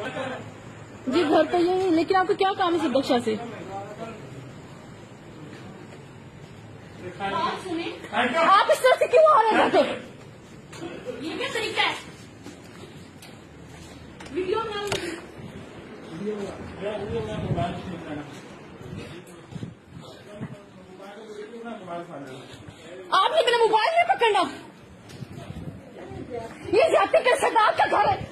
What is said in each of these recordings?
जी घर यही है लेकिन आपको क्या काम है सुरक्षा से? आप इस तरह से क्यों आ रहे हैं? ये क्या तरीका है? वीडियो आपने मेरा मोबाइल नहीं पकड़ना। ये जाति आपका घर का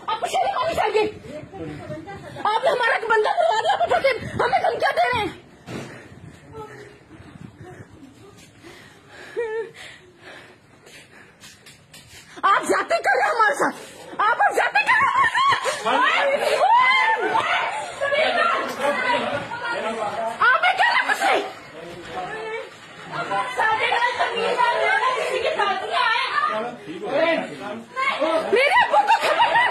मेरे को तो खबर है